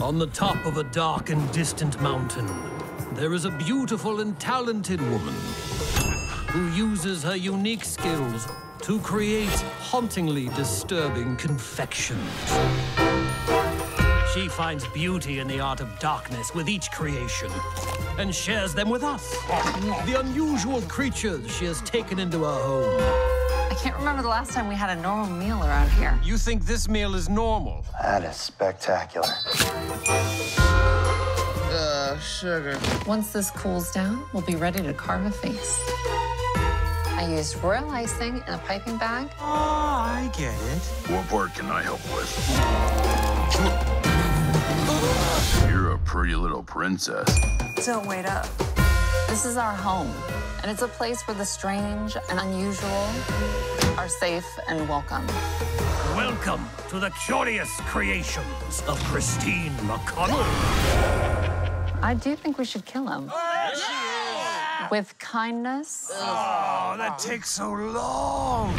On the top of a dark and distant mountain, there is a beautiful and talented woman who uses her unique skills to create hauntingly disturbing confections. She finds beauty in the art of darkness with each creation and shares them with us, the unusual creatures she has taken into her home. I can't remember the last time we had a normal meal around here. You think this meal is normal? That is spectacular. Sugar. Once this cools down, we'll be ready to carve a face. I used royal icing in a piping bag. Oh, I get it. What part can I help with? You're a pretty little princess. Don't wait up. This is our home, and it's a place where the strange and unusual are safe and welcome. Welcome to the curious creations of Christine McConnell. I do think we should kill him. With kindness. Oh, that takes so long.